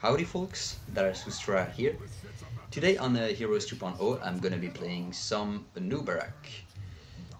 Howdy folks, Zarathustra here. Today on uh, Heroes 2.0 I'm gonna be playing some Nubarak.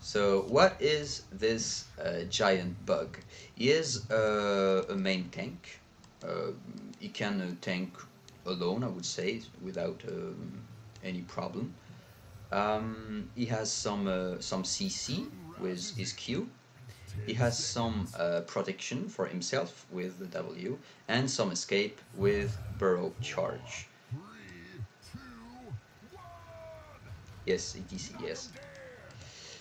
So what is this uh, giant bug? He is uh, a main tank. Uh, he can uh, tank alone I would say without um, any problem. Um, he has some uh, some CC with his Q he has some uh, protection for himself with the W and some escape with Burrow Charge. Yes, ETC, yes.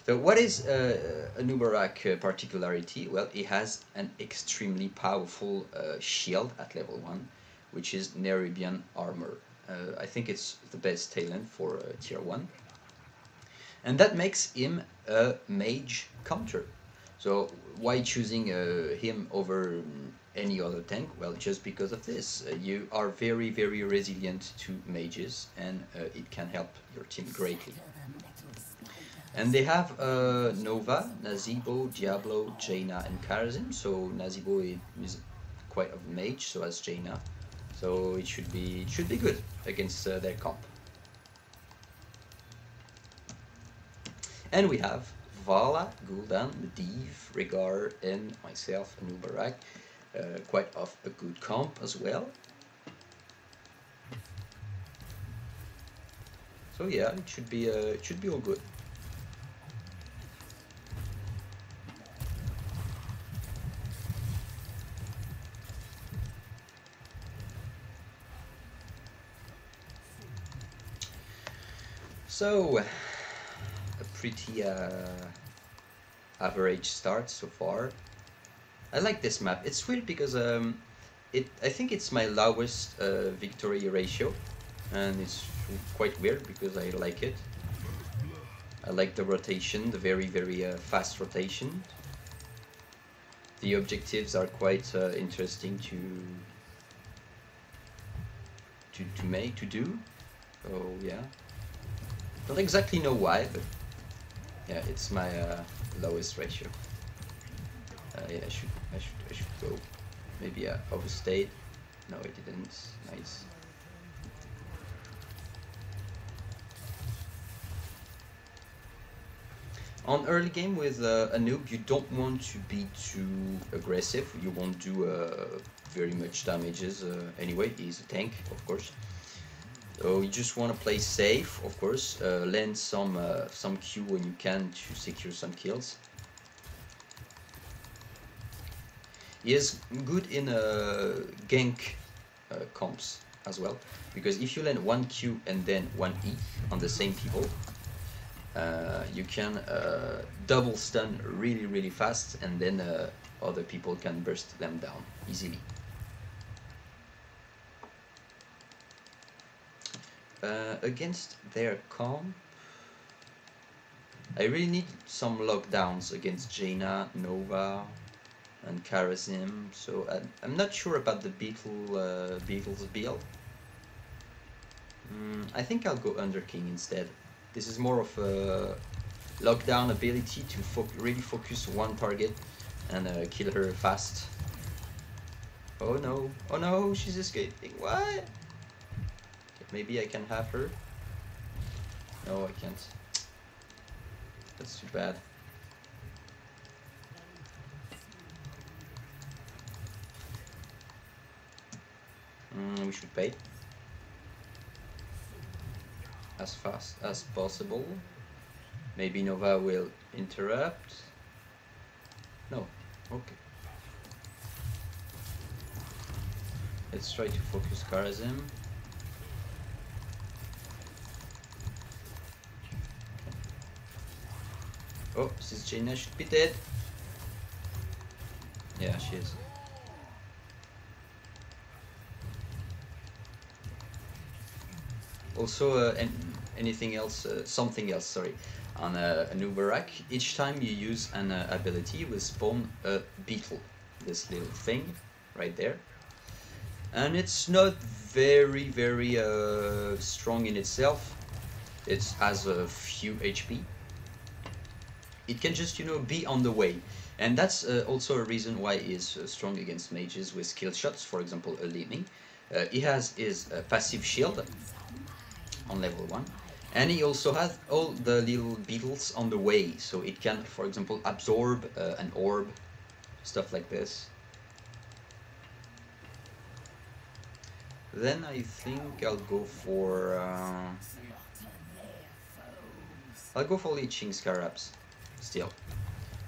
So what is uh, Anub'arak uh, particularity? Well, he has an extremely powerful uh, shield at level 1, which is Nerubian Armor. Uh, I think it's the best talent for uh, tier 1. And that makes him a mage counter. So why choosing uh, him over any other tank? Well, just because of this. Uh, you are very, very resilient to mages and uh, it can help your team greatly. And they have uh, Nova, Nazeebo, Diablo, Jaina and Kharazim. So Nazeebo is quite a mage, so as Jaina. So it should be it should be good against uh, their comp. And we have Valla, Gul'dan, Medivh, Rehgar, and myself, Nubarak. Uh, quite of a good comp as well. So yeah, it should be uh, it should be all good. So, pretty uh, average start so far. I like this map. It's weird because um, it I think it's my lowest uh, victory ratio, and it's quite weird because I like it. I like the rotation, the very very uh, fast rotation. The objectives are quite uh, interesting to to to make to do. Oh yeah. Don't exactly know why, but yeah, it's my uh, lowest ratio. Uh, yeah, I should, I should, I should go. Maybe I overstayed. No, I didn't. Nice. On early game with uh, a noob, you don't want to be too aggressive. You won't do uh, very much damages uh, anyway. He's a tank, of course. So you just want to play safe, of course, uh, land some uh, some Q when you can to secure some kills. He is good in uh, gank uh, comps as well, because if you land one Q and then one E on the same people, uh, you can uh, double stun really really fast, and then other people can burst them down easily. Uh, against their comp, I really need some lockdowns against Jaina, Nova, and Kharazim. So I'm, I'm not sure about the Beetle uh, Beetle's build. Mm, I think I'll go Underking instead. This is more of a lockdown ability to fo really focus one target and uh, kill her fast. Oh no! Oh no! She's escaping! What? Maybe I can have her. No, I can't. That's too bad. Mm, we should pay. As fast as possible. Maybe Nova will interrupt. No, okay. Let's try to focus Kharazim. Oh, this Jaina should be dead. Yeah, she is. Also, uh, an anything else, uh, something else, sorry. On uh, Anub'arak, each time you use an uh, ability will spawn a beetle. This little thing right there. And it's not very, very uh, strong in itself. It has a few HP, it can just, you know, be on the way. And that's uh, also a reason why he is uh, strong against mages with skill shots, for example, a Li-Ming. Uh, he has his uh, passive shield on level 1. And he also has all the little beetles on the way, so it can, for example, absorb uh, an orb, stuff like this. Then I think I'll go for... Uh, I'll go for Leeching Scarabs, still.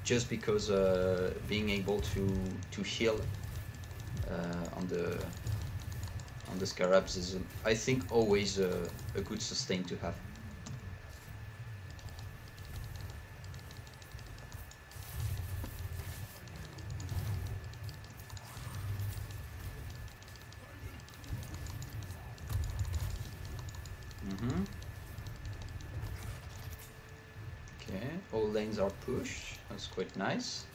Just because uh, being able to, to heal uh, on the on the Scarabs is, I think, always a, a good sustain to have. Mm-hmm. Okay, all lanes are pushed. That's quite nice.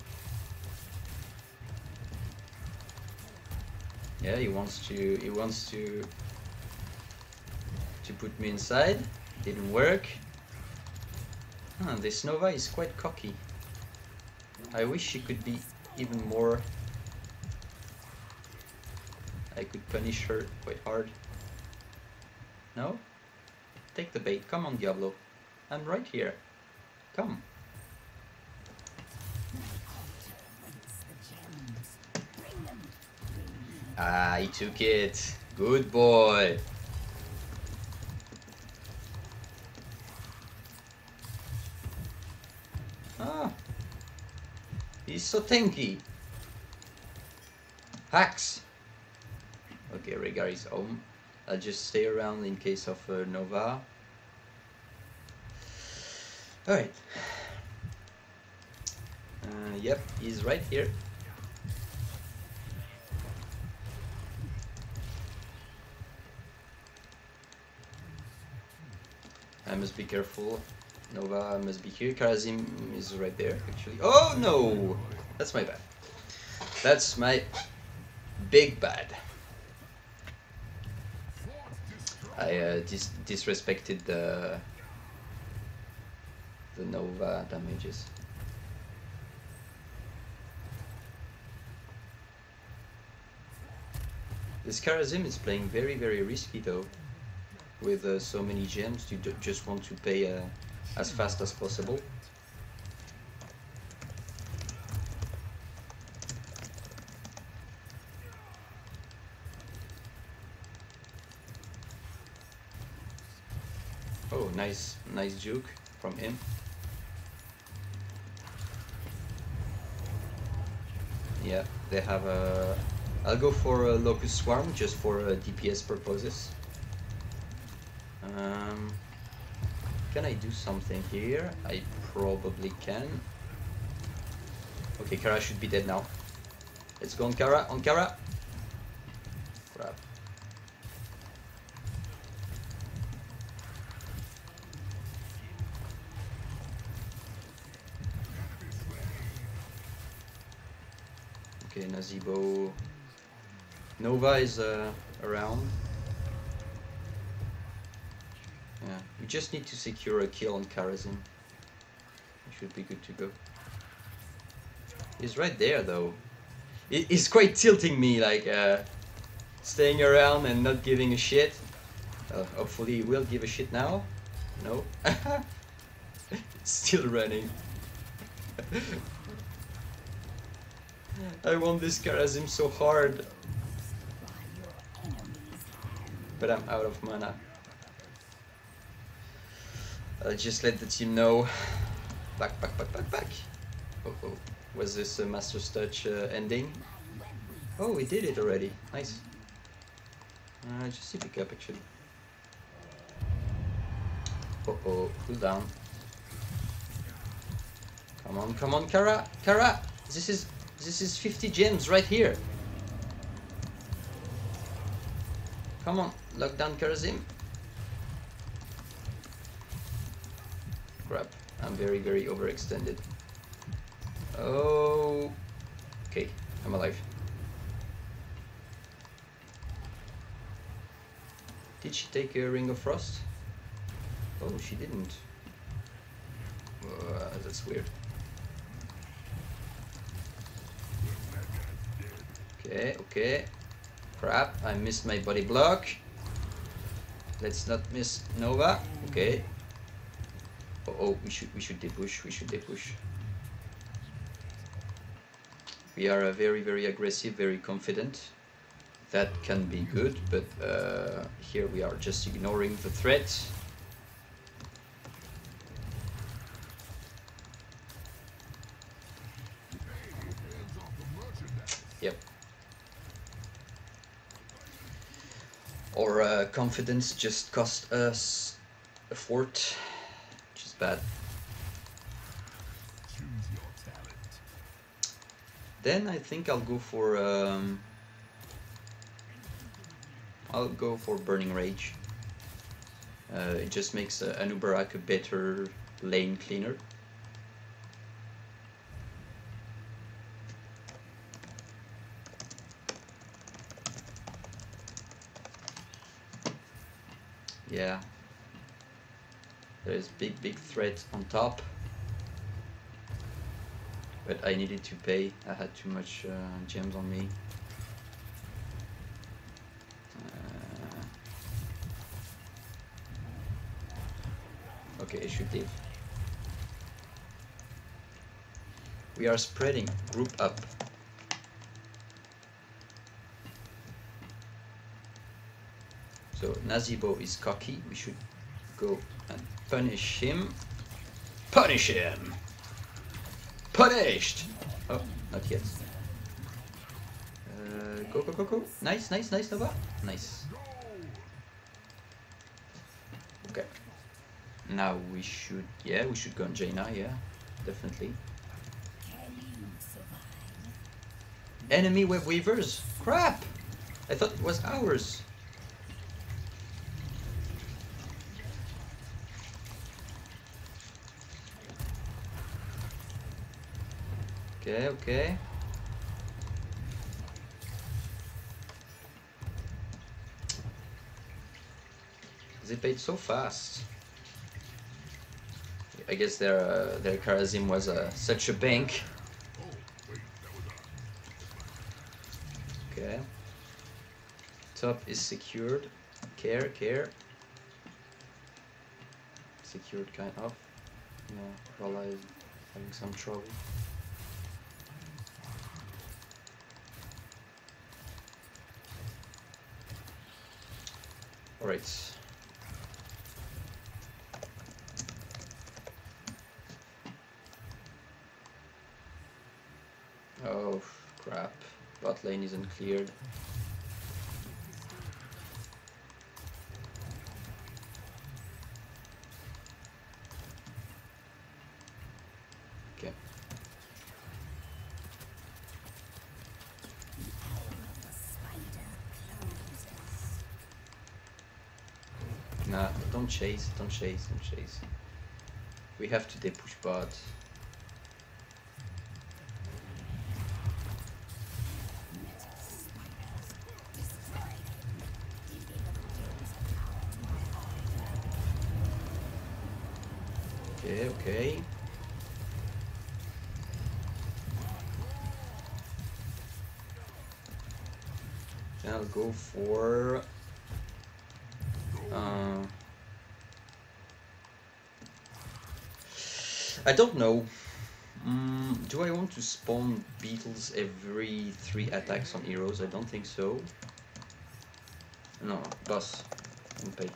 Yeah, he wants to. He wants to. To put me inside. Didn't work. Huh, this Nova is quite cocky. I wish she could be even more. I could punish her quite hard. No? Take the bait. Come on, Diablo. I'm right here. Come. Ah, he took it. Good boy. Ah. He's so tanky. Hacks. Okay, Rehgar is home. I'll just stay around in case of uh, Nova. Alright. Uh, yep, he's right here. Must be careful. Nova must be here. Kharazim is right there, actually. Oh no! That's my bad. That's my big bad. I uh, dis disrespected the the Nova damages. This Kharazim is playing very very risky though. With uh, so many gems, you just want to pay uh, as fast as possible. Oh, nice, nice juke from him. Yeah, they have a... I'll go for a Locust Swarm just for uh, DPS purposes. Um, can I do something here? I probably can. Okay, Kara should be dead now. Let's go on Kara, on Kara! Crap. Okay, Nazeebo. Nova is uh, around. Yeah, we just need to secure a kill on Kharazim. We should be good to go. He's right there though. He's quite tilting me, like uh, staying around and not giving a shit. Uh, hopefully he will give a shit now. No. Still running. I want this Kharazim so hard. But I'm out of mana. I'll just let the team know. Back, back, back, back, back. Oh, oh. Was this a Master's Touch uh, ending? Oh, we did it already. Nice. Uh, just pick up actually. Oh, oh, cool down. Come on, come on, Kara, Kara. This is this is 50 gems right here. Come on, lock down Kharazim. Crap, I'm very, very overextended. Oh, okay, I'm alive. Did she take a Ring of Frost? Oh, she didn't. Uh, that's weird. Okay, okay. Crap, I missed my body block. Let's not miss Nova. Okay. Oh, oh we should we should depush. We should depush. We are very very aggressive, very confident. That can be good, but uh, here we are just ignoring the threat. Yep. Our uh, confidence just cost us a fort, bad. Then I think I'll go for um, I'll go for Burning Rage. Uh, it just makes uh, Anub'arak a better lane cleaner. Yeah. There's big, big threat on top. But I needed to pay. I had too much uh, gems on me. Uh, okay, I should leave. We are spreading. Group up. So Nazeebo is cocky. We should go and punish him. Punish him! Punished! Oh, not yet. Uh, go, go, go, go. Nice, nice, nice, Nova. Nice. Okay. Now we should, yeah, we should go on Jaina, yeah, definitely. Enemy web weavers? Crap! I thought it was ours. Okay, okay. They paid so fast. I guess their uh, their Kharazim was uh, such a bank. Okay. Top is secured. Care, care. Secured kind of. Yeah, while I having some trouble. Oh crap. Bot lane isn't cleared. Okay. Nah, don't chase, don't chase, don't chase. We have to de push bot. Okay, okay. I'll go for uh, I don't know. Mm, do I want to spawn beetles every three attacks on heroes? I don't think so. No, boss. Pay.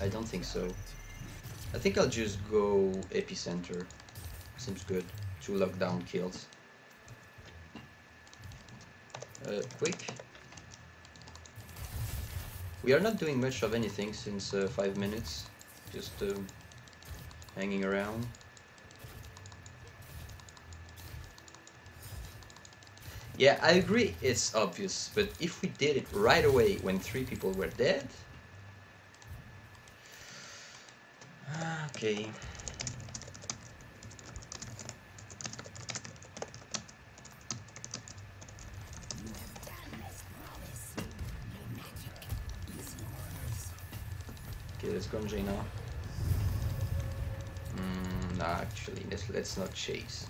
I don't think so. I think I'll just go epicenter. Seems good. Two lockdown kills. Uh, quick. We are not doing much of anything since uh, five minutes. Just uh, hanging around. Yeah, I agree it's obvious, but if we did it right away when three people were dead... Okay. let's go Jaina. Mm, actually, let's let's not chase.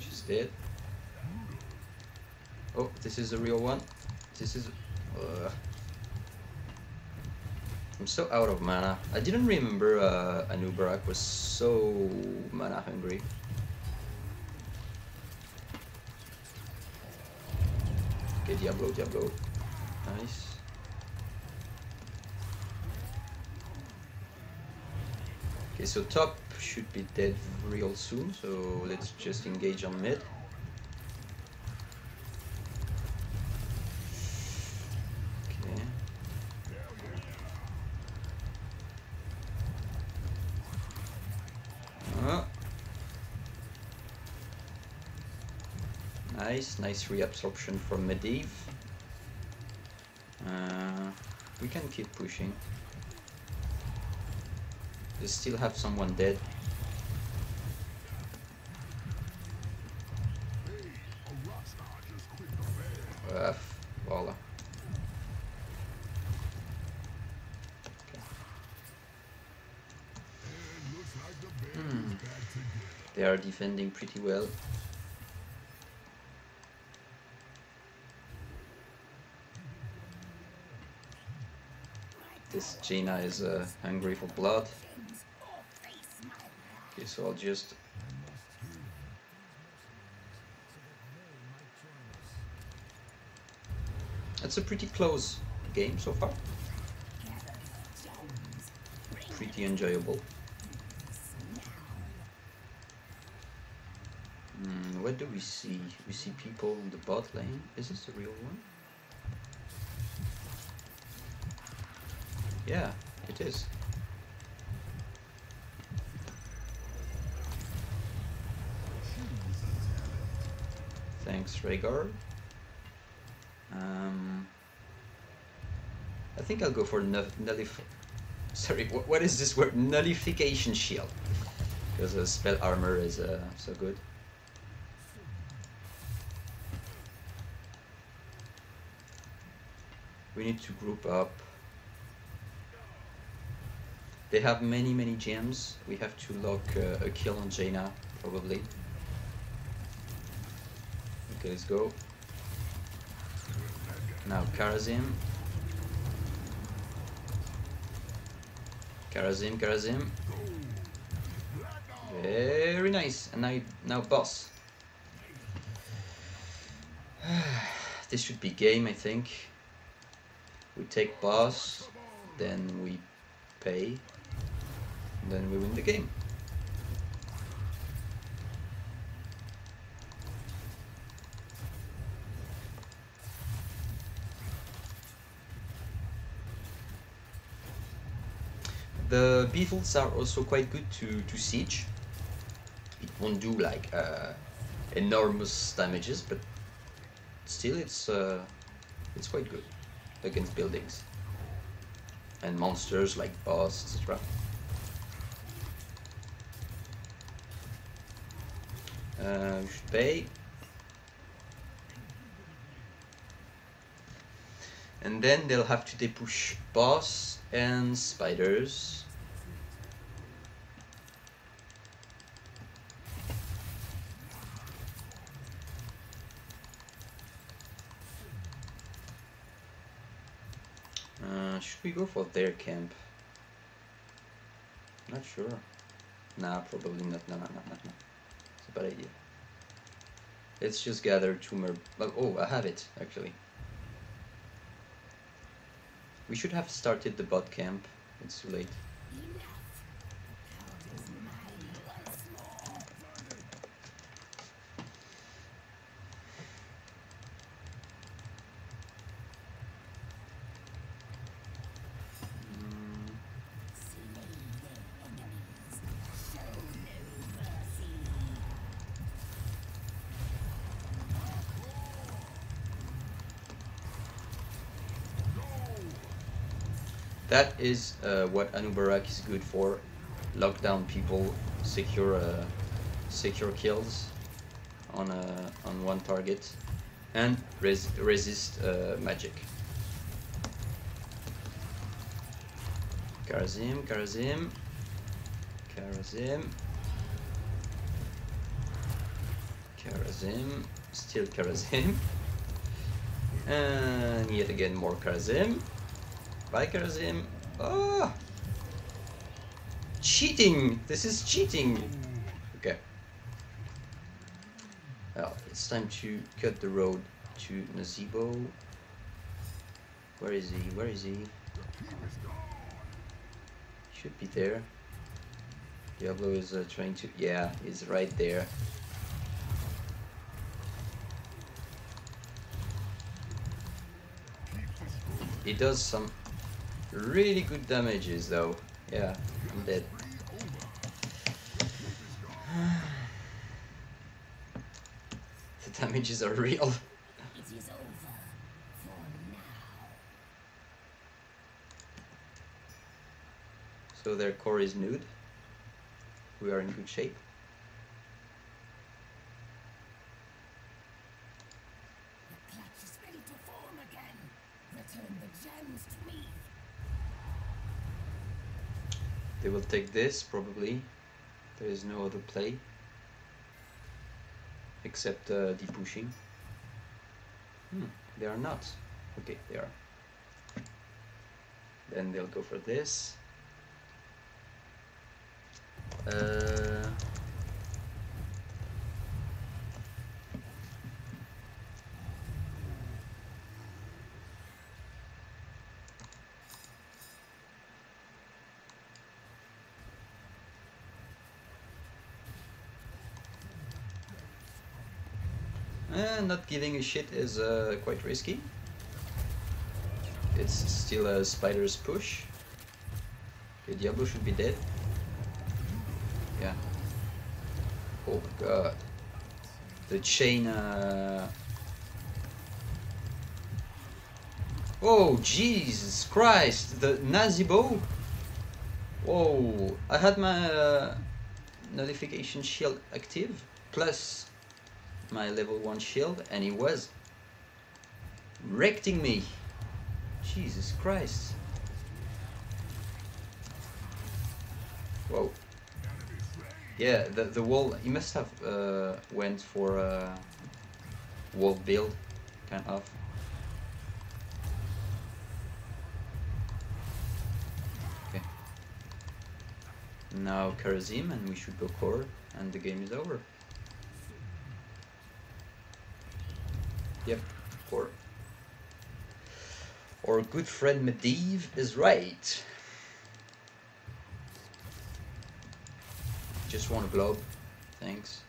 She's dead. Oh, this is a real one. This is. Uh, I'm so out of mana. I didn't remember uh, Anubarak was so mana hungry. Okay, Diablo, Diablo. Nice. Okay, so top should be dead real soon, so let's just engage on mid. Okay. Oh. Nice, nice reabsorption from Medivh. Uh, we can keep pushing. They still have someone dead. Uh, voila. Okay. Hmm. They are defending pretty well. This is uh, hungry for blood. Okay, so I'll just... That's a pretty close game so far. Pretty enjoyable. Hmm, what do we see? We see people in the bot lane. Is this the real one? Yeah, it is. Thanks, Rehgar. Um, I think I'll go for null nullif. Sorry, what, what is this word? Nullification shield. Because the spell armor is uh, so good. We need to group up. They have many, many gems. We have to lock uh, a kill on Jaina, probably. Okay, let's go. Now Kharazim. Kharazim, Kharazim. Very nice. And now, now boss. this should be game, I think. We take boss, then we pay, then we win the game. The beetles are also quite good to, to siege. It won't do like uh, enormous damages, but still it's uh, it's quite good against buildings and monsters like boss, etc. Uh, should pay. And then they'll have to depush boss and spiders. Uh, should we go for their camp? Not sure. Nah, probably not. No, no, no, no, no. Bad idea. Let's just gather two more. Like, oh, oh, I have it actually. We should have started the bot camp. It's too late. That is uh, what Anub'arak is good for. Lock down people, secure uh, secure kills on uh, on one target, and res resist uh, magic. Kharazim, Karazim, Kharazim, Karazim, still Kharazim. And yet again more Kharazim. Bye Kharazim. Oh! Cheating! This is cheating! Okay. Well, it's time to cut the road to Nazeebo. Where is he? Where is he? Should be there. Diablo is uh, trying to... Yeah, he's right there. He does some really good damages though. Yeah, I'm dead. the damages are real. So their core is nude. We are in good shape. Take this probably. There is no other play except uh, the pushing. Hmm, they are not. Okay, they are. Then they'll go for this. Uh, Eh, not giving a shit is uh, quite risky. It's still a spider's push. Okay, Diablo should be dead. Yeah. Oh my god. The chain... Uh... Oh, Jesus Christ! The Nazeebo? Whoa! I had my uh, Nullification shield active, plus my level 1 shield and he was wrecking me. Jesus Christ. Whoa. Yeah, the, the wall, he must have uh, went for a wall build, kind of. Okay. Now Kharazim and we should go core and the game is over. Yep, or our good friend Medivh is right. Just want a globe, thanks.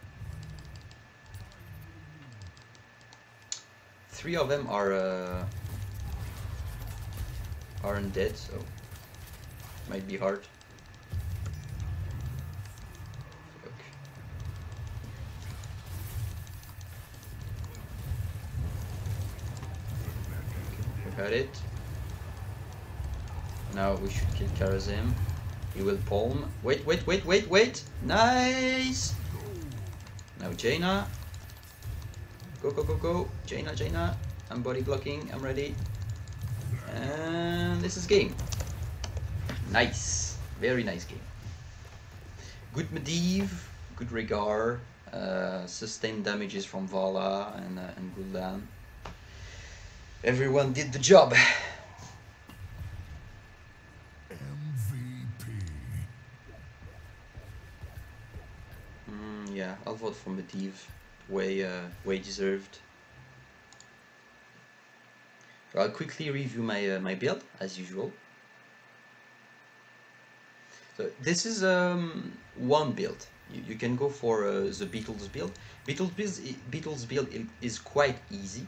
Three of them are uh, aren't dead, so might be hard. Got it. Now we should kill Kharazim. He will palm. Wait, wait, wait, wait, wait! Nice! Now Jaina. Go, go, go, go. Jaina, Jaina. I'm body blocking. I'm ready. And this is game. Nice. Very nice game. Good Medivh. Good Rehgar. Uh, sustained damages from Valla and, uh, and Gul'dan everyone did the job. MVP. Mm, yeah, I'll vote for Medivh. Way, uh, way deserved. I'll quickly review my uh, my build as usual. So this is um, one build. You, you can go for uh, the Beatles build. Beatles build, Beatles build is quite easy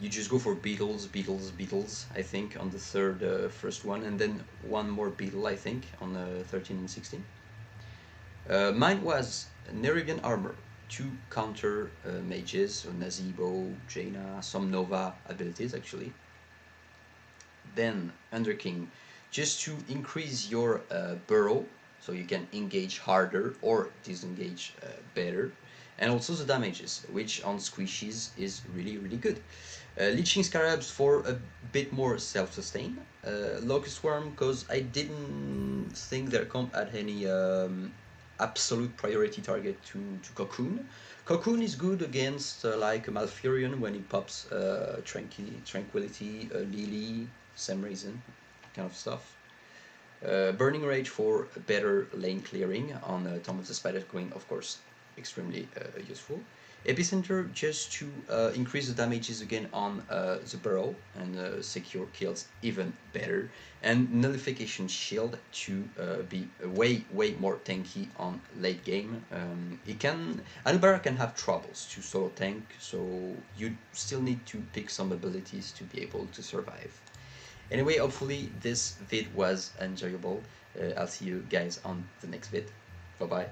you just go for Beetles, Beetles, Beetles, I think, on the third, uh, first one, and then one more Beetle, I think, on the 13 and 16. Uh, mine was Nerubian Armor, two counter uh, mages, so Nazeebo, Jaina, some Nova abilities, actually. Then Underking, just to increase your uh, burrow, so you can engage harder or disengage uh, better and also the damages, which on squishies is really, really good. Uh, Leeching Scarabs for a bit more self-sustain. Uh, Locust Swarm, because I didn't think their comp had any um, absolute priority target to, to Cocoon. Cocoon is good against uh, like a Malfurion when he pops uh, Tranqui Tranquility, uh, Li Li, same reason, kind of stuff. Uh, Burning Rage for better lane clearing on uh, Tomb of the Spider Queen, of course, extremely uh, useful. Epicenter just to uh, increase the damages again on uh, the burrow and uh, secure kills even better. And Nullification Shield to uh, be way, way more tanky on late game. Um, he can, Anub'arak can have troubles to solo tank, so you still need to pick some abilities to be able to survive. Anyway, hopefully this vid was enjoyable. Uh, I'll see you guys on the next vid. Bye bye.